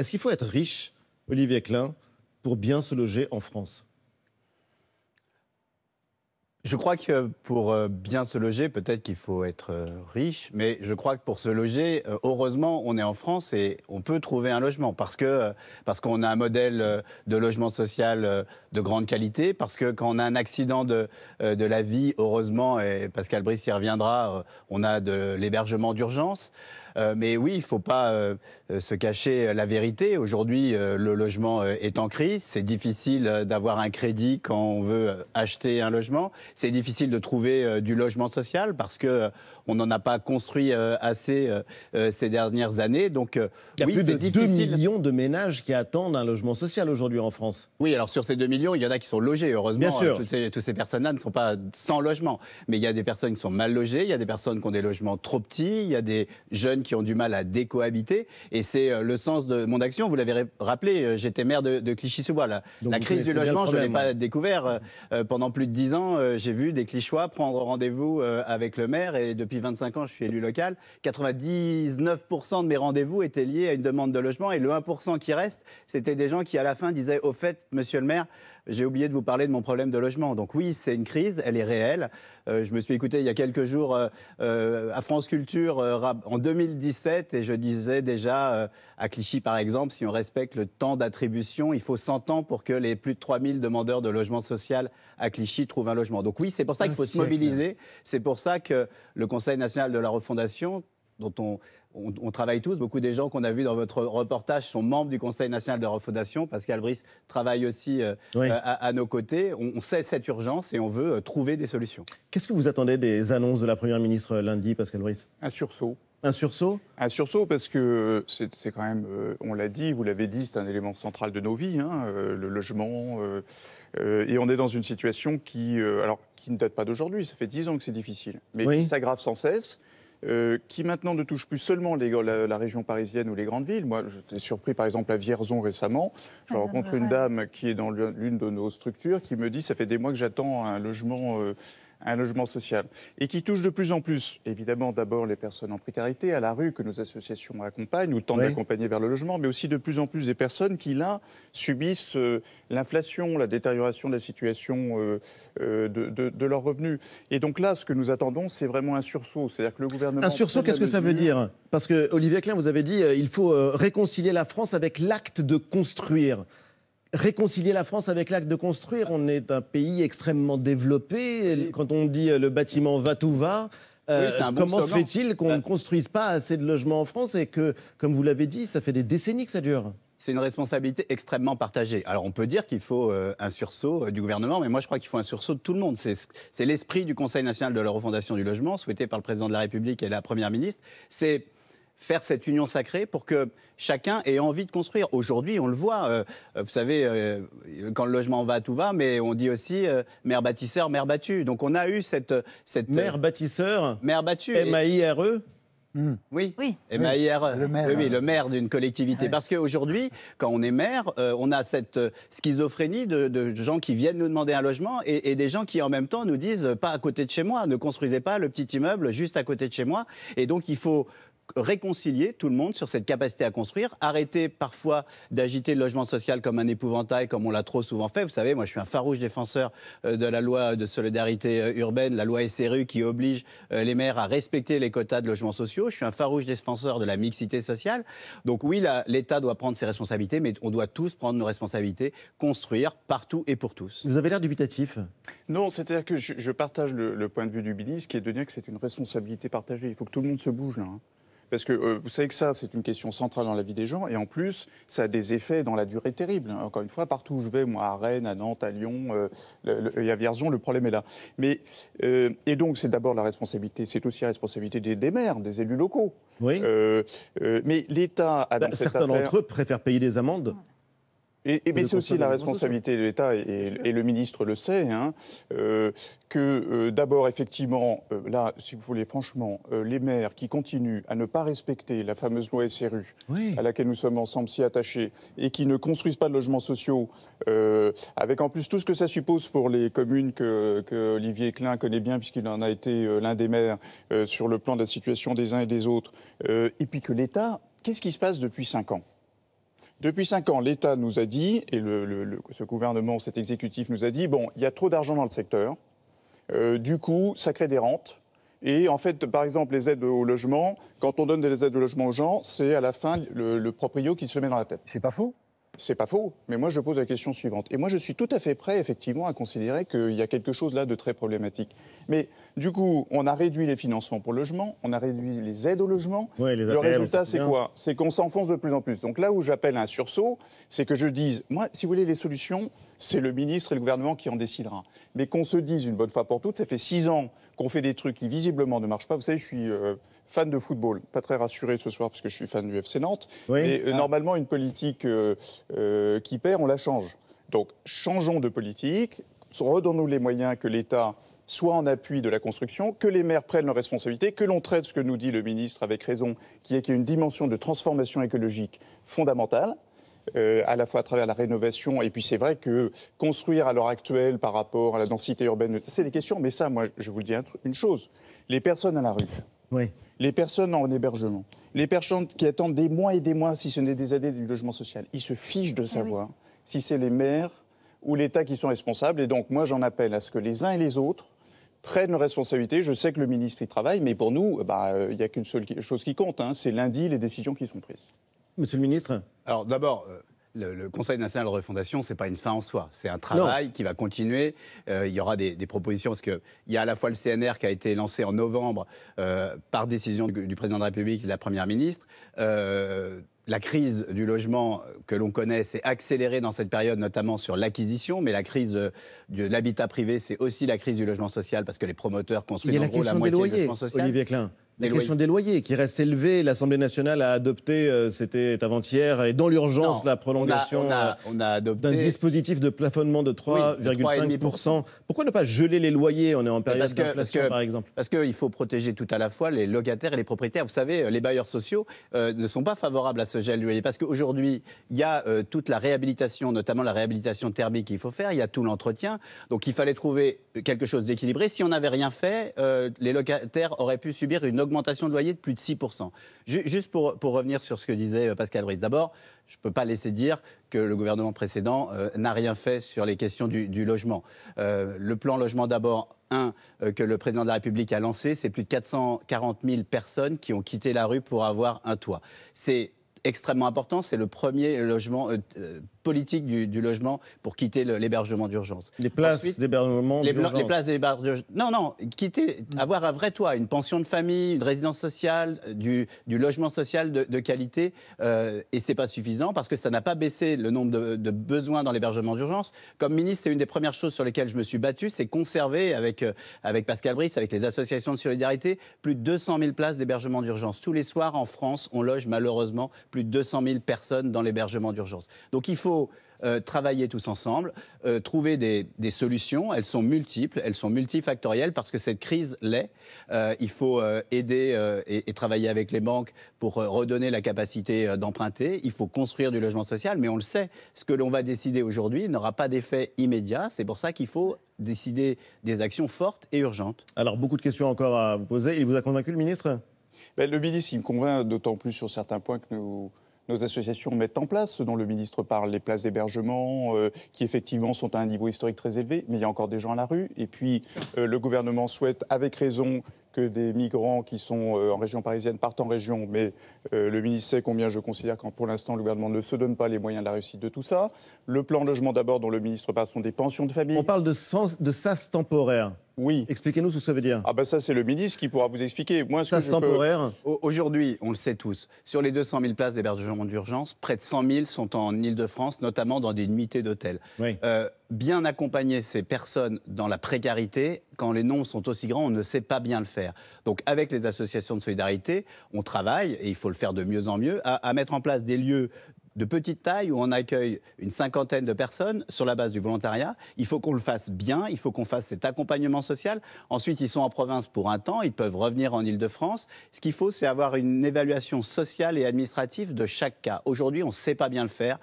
Est-ce qu'il faut être riche, Olivier Klein, pour bien se loger en France? Je crois que pour euh, bien se loger, peut-être qu'il faut être euh, riche, mais je crois que pour se loger, euh, heureusement, on est en France et on peut trouver un logement parce parce qu'on a un modèle de logement social de grande qualité, parce que quand on a un accident de, de la vie, heureusement, et Pascal Brice y reviendra, on a de l'hébergement d'urgence. Euh, mais oui, il ne faut pas euh, euh, se cacher la vérité. Aujourd'hui, le logement est en crise. C'est difficile d'avoir un crédit quand on veut acheter un logement. C'est difficile de trouver du logement social parce que on n'en a pas construit assez ces dernières années. Donc, il y a plus de 2 millions de ménages qui attendent un logement social aujourd'hui en France. Oui, alors sur ces 2 millions, il y en a qui sont logés, heureusement. Bien sûr. Toutes ces, toutes ces personnes-là ne sont pas sans logement. Mais il y a des personnes qui sont mal logées, il y a des personnes qui ont des logements trop petits, il y a des jeunes qui ont du mal à décohabiter. Et c'est euh, le sens de mon action. Vous l'avez rappelé, euh, j'étais maire de, Clichy-sous-Bois. La, la crise du logement, je ne l'ai pas découvert. Euh, pendant plus de dix ans, j'ai vu des Clichois prendre rendez-vous avec le maire. Et depuis 25 ans, je suis élu local. 99% de mes rendez-vous étaient liés à une demande de logement. Et le 1% qui reste, c'était des gens qui, à la fin, disaient Au fait, monsieur le maire, j'ai oublié de vous parler de mon problème de logement. Donc oui, c'est une crise, elle est réelle. Euh, je me suis écouté il y a quelques jours euh, euh, à France Culture en 2017 et je disais déjà à Clichy par exemple, si on respecte le temps d'attribution, il faut 100 ans pour que les plus de 3000 demandeurs de logement social à Clichy trouvent un logement. Donc oui, c'est pour ça qu'il faut se mobiliser. C'est pour ça que le Conseil national de la refondation dont on, on, travaille tous. Beaucoup des gens qu'on a vus dans votre reportage sont membres du Conseil national de refondation. Pascal Brice travaille aussi euh, euh, à, nos côtés. On, sait cette urgence et on veut euh, trouver des solutions. Qu'est-ce que vous attendez des annonces de la Première ministre lundi, Pascal Brice? Un sursaut. Un sursaut? Un sursaut parce que c'est quand même, on l'a dit, vous l'avez dit, c'est un élément central de nos vies, hein, le logement. et on est dans une situation qui, alors, qui ne date pas d'aujourd'hui, ça fait dix ans que c'est difficile, mais qui s'aggrave sans cesse. Euh, qui maintenant ne touche plus seulement la, région parisienne ou les grandes villes. Moi, j'étais surpris par exemple à Vierzon récemment. Je rencontre une dame qui est dans l'une de nos structures qui me dit ça fait des mois que j'attends un logement. Euh, un logement social, et qui touche de plus en plus, évidemment, d'abord les personnes en précarité, à la rue, que nos associations accompagnent ou tentent d'accompagner vers le logement, mais aussi de plus en plus des personnes qui, là, subissent euh, l'inflation, la détérioration de la situation euh, euh, de, leurs revenus. Et donc là, ce que nous attendons, c'est vraiment un sursaut. C'est-à-dire que le gouvernement... Un sursaut, qu'est-ce que ça veut dire? Parce que, Olivier Klein, vous avez dit il faut réconcilier la France avec l'acte de construire réconcilier la France avec l'acte de construire. On est un pays extrêmement développé. Quand on dit euh, le bâtiment va tout va, euh, comment se fait-il qu'on bah ne construise pas assez de logements en France et que, comme vous l'avez dit, ça fait des décennies que ça dure? C'est une responsabilité extrêmement partagée. Alors on peut dire qu'il faut euh, un sursaut du gouvernement, mais moi je crois qu'il faut un sursaut de tout le monde. C'est l'esprit du Conseil national de la refondation du logement, souhaité par le président de la République et la Première ministre. C'est faire cette union sacrée pour que chacun ait envie de construire. Aujourd'hui, on le voit, euh, vous savez, euh, quand le logement va, tout va, mais on dit aussi euh, mère bâtisseur, mère battue. Donc on a eu cette... cette mère bâtisseur Mère battue. M-A-I-R-E hmm. Oui, oui. M-A-I-R-E. Le maire, oui, le maire d'une collectivité. Parce qu'aujourd'hui, quand on est maire, on a cette schizophrénie de, gens qui viennent nous demander un logement et, et, des gens qui en même temps nous disent pas à côté de chez moi, ne construisez pas le petit immeuble juste à côté de chez moi. Et donc il faut réconcilier tout le monde sur cette capacité à construire, arrêter parfois d'agiter le logement social comme un épouvantail, comme on l'a trop souvent fait. Vous savez, moi je suis un farouche défenseur euh, de la loi de solidarité euh, urbaine, la loi SRU qui oblige euh, les maires à respecter les quotas de logements sociaux. Je suis un farouche défenseur de la mixité sociale. Donc oui, l'État doit prendre ses responsabilités, mais on doit tous prendre nos responsabilités, construire partout et pour tous. Vous avez l'air dubitatif. Non, c'est-à-dire que je, partage le, point de vue du ministre qui est de dire que c'est une responsabilité partagée. Il faut que tout le monde se bouge là. Hein. Parce que euh, vous savez que ça, c'est une question centrale dans la vie des gens. Et en plus, ça a des effets dans la durée terribles. Encore une fois, partout où je vais, moi, à Rennes, à Nantes, à Lyon, euh, et à Vierzon, le problème est là. Mais, euh, et donc, c'est d'abord la responsabilité, c'est aussi la responsabilité des, maires, des élus locaux. Oui. mais l'État a dans bah, Certains d'entre eux préfèrent payer des amendes. Et, mais c'est aussi la responsabilité de l'État, et, le ministre le sait, hein, euh, que euh, d'abord, effectivement, euh, là, si vous voulez, franchement, les maires qui continuent à ne pas respecter la fameuse loi SRU, à laquelle nous sommes ensemble si attachés, et qui ne construisent pas de logements sociaux, avec en plus tout ce que ça suppose pour les communes que, que Olivier Klein connaît bien, puisqu'il en a été l'un des maires sur le plan de la situation des uns et des autres, et puis que l'État, qu'est-ce qui se passe depuis cinq ans? Depuis cinq ans, l'État nous a dit, et le, le- le- ce gouvernement, cet exécutif nous a dit, bon, il y a trop d'argent dans le secteur, Euh, du coup, ça crée des rentes. Et en fait, par exemple, les aides au logement, quand on donne des aides au logement aux gens, c'est à la fin le, le proprio qui se met dans la tête. C'est pas faux. C'est pas faux, mais moi je pose la question suivante. Et moi je suis tout à fait prêt effectivement à considérer qu'il y a quelque chose là de très problématique. Mais du coup, on a réduit les financements pour le logement, on a réduit les aides au logement. Ouais, les le APL, résultat c'est quoi? C'est qu'on s'enfonce de plus en plus. Donc là où j'appelle un sursaut, c'est que je dise, moi si vous voulez les solutions, c'est le ministre et le gouvernement qui en décidera. Mais qu'on se dise une bonne fois pour toutes, ça fait six ans qu'on fait des trucs qui visiblement ne marchent pas. Vous savez, je suis euh, fan de football, pas très rassuré ce soir parce que je suis fan du FC Nantes. Oui. Mais euh, normalement, une politique euh, euh, qui perd, on la change. Donc, changeons de politique, redonnons-nous les moyens que l'État soit en appui de la construction, que les maires prennent leurs responsabilités, que l'on traite ce que nous dit le ministre avec raison, qui est qu'il y a une dimension de transformation écologique fondamentale. euh, à la fois à travers la rénovation, et puis c'est vrai que construire à l'heure actuelle par rapport à la densité urbaine, c'est des questions, mais ça, moi, je vous le dis une chose, les personnes à la rue, Oui. les personnes en hébergement, les personnes qui attendent des mois et des mois, si ce n'est des années, du logement social, ils se fichent de savoir si c'est les maires ou l'État qui sont responsables. Et donc, moi, j'en appelle à ce que les uns et les autres prennent leurs responsabilités. Je sais que le ministre y travaille, mais pour nous, bah, euh, il n'y a qu'une seule chose qui compte, hein, c'est lundi les décisions qui sont prises. Monsieur le ministre Alors d'abord, euh, le, le Conseil national de refondation, c'est pas une fin en soi. C'est un travail qui va continuer. Euh, il y aura des, des propositions parce qu'il y a à la fois le CNR qui a été lancé en novembre euh, par décision du, du président de la République et de la première ministre. Euh, la crise du logement que l'on connaît s'est accélérée dans cette période, notamment sur l'acquisition, mais la crise de l'habitat privé, c'est aussi la crise du logement social parce que les promoteurs construisent en la gros la des moitié du logement social. Olivier Klein. La Des question des loyers qui reste élevée. L'Assemblée nationale a adopté, euh, c'était avant-hier, et dans l'urgence, la prolongation euh, d'un dispositif de plafonnement de de 3,5%. 3,5%. Pourquoi ne pas geler les loyers? On est en période d'inflation, par exemple. Parce qu'il faut protéger tout à la fois les locataires et les propriétaires. Vous savez, euh, les bailleurs sociaux euh, ne sont pas favorables à ce gel du loyer parce qu'aujourd'hui, il y a euh, toute la réhabilitation, notamment la réhabilitation thermique qu'il faut faire, il y a tout l'entretien. Donc il fallait trouver quelque chose d'équilibré. Si on n'avait rien fait, euh, les locataires auraient pu subir une augmentation de loyer de plus de 6%. Ju- juste pour, pour revenir sur ce que disait euh, Pascal Brice. D'abord, je ne peux pas laisser dire que le gouvernement précédent euh, n'a rien fait sur les questions du, logement. Euh, le plan logement d'abord, un, que le président de la République a lancé, c'est plus de 440 000 personnes qui ont quitté la rue pour avoir un toit. C'est extrêmement important, c'est le premier logement politique du, du logement pour quitter le- l'hébergement d'urgence. Les places d'hébergement d'urgence. les places d'hébergement. Non, non, quitter, avoir un vrai toit, une pension de famille, une résidence sociale, euh, du, du logement social de, de qualité. euh, et c'est pas suffisant parce que ça n'a pas baissé le nombre de, de besoins dans l'hébergement d'urgence. Comme ministre, c'est une des premières choses sur lesquelles je me suis battu, c'est conserver avec, euh, avec Pascal Brice, avec les associations de solidarité, plus de 200 000 places d'hébergement d'urgence. Tous les soirs en France, on loge malheureusement plus de 200 000 personnes dans l'hébergement d'urgence. Donc il faut euh, travailler tous ensemble, euh, trouver des, des solutions. Elles sont multiples, elles sont multifactorielles parce que cette crise l'est. Euh, il faut euh, aider euh, et, et travailler avec les banques pour euh, redonner la capacité euh, d'emprunter. Il faut construire du logement social, mais on le sait, ce que l'on va décider aujourd'hui n'aura pas d'effet immédiat. C'est pour ça qu'il faut décider des actions fortes et urgentes. Alors, beaucoup de questions encore à vous poser. Il vous a convaincu, le ministre? Ben, le ministre, il me convainc d'autant plus sur certains points que nous- nos associations mettent en place, ce dont le ministre parle, les places d'hébergement, euh, qui effectivement sont à un niveau historique très élevé, mais il y a encore des gens à la rue. Et puis, euh, le gouvernement souhaite, avec raison, que des migrants qui sont euh, en région parisienne partent en région, mais le ministre sait combien je considère que pour l'instant, le gouvernement ne se donne pas les moyens de la réussite de tout ça. Le plan logement d'abord, dont le ministre parle, sont des pensions de famille. On parle de sas temporaire. Oui. Expliquez-nous ce que ça veut dire. Ah ben ça, c'est le ministre qui pourra vous expliquer. Moi, ce que sas je peux- temporaire. Au- Aujourd'hui, on le sait tous, sur les 200 000 places d'hébergement d'urgence, près de 100 000 sont en Ile-de-France, notamment dans des nuitées d'hôtels. Oui. Euh, bien accompagner ces personnes dans la précarité, quand les nombres sont aussi grands, on ne sait pas bien le faire. Donc avec les associations de solidarité, on travaille, et il faut le faire de mieux en mieux, à, à mettre en place des lieux de petite taille où on accueille une cinquantaine de personnes sur la base du volontariat. Il faut qu'on le fasse bien, il faut qu'on fasse cet accompagnement social. Ensuite, ils sont en province pour un temps, ils peuvent revenir en Ile-de-France. Ce qu'il faut, c'est avoir une évaluation sociale et administrative de chaque cas. Aujourd'hui, on ne sait pas bien le faire.